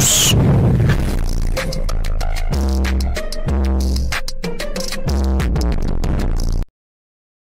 Adiós.